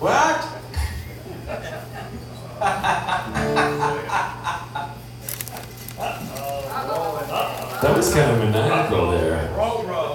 What? That was kind of maniacal there. Roll, roll.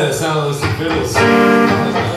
that sounded like some fiddles.